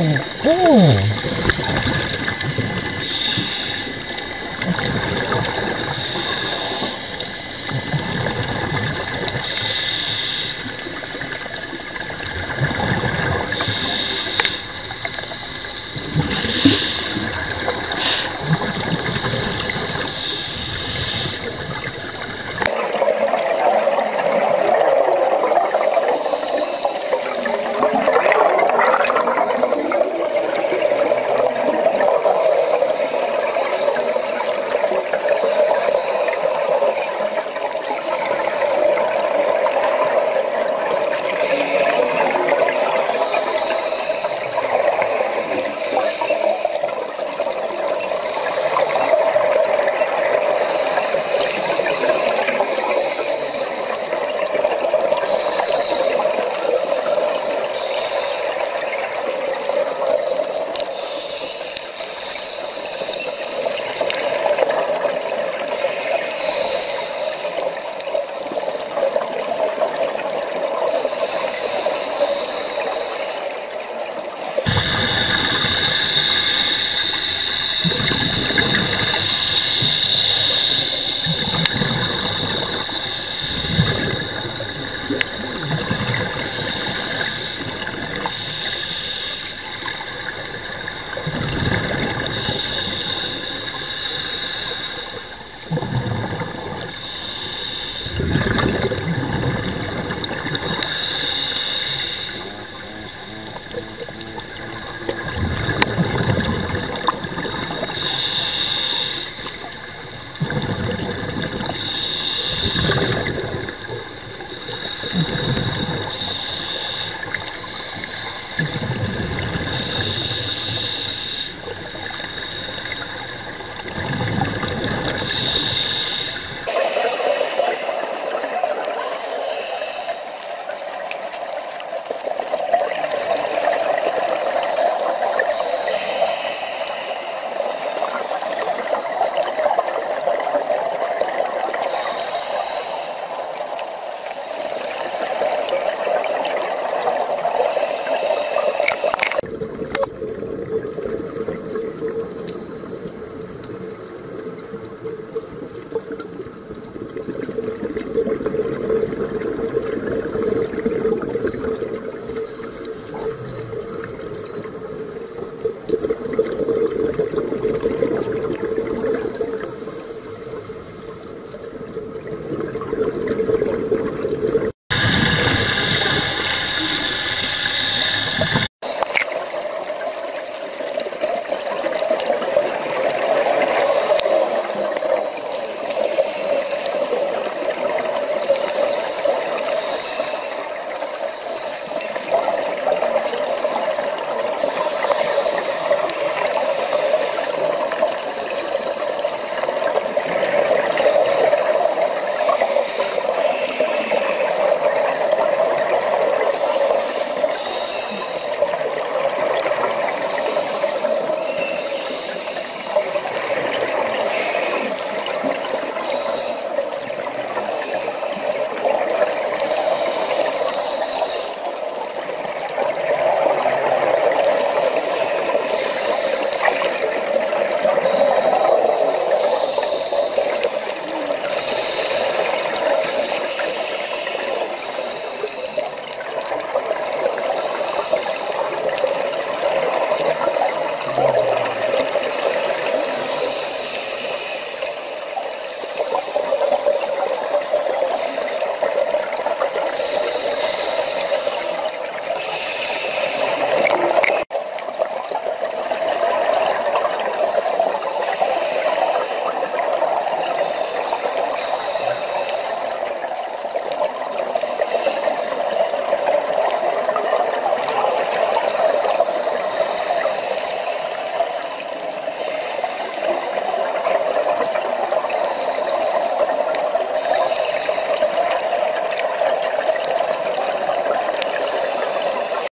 Oh. oh.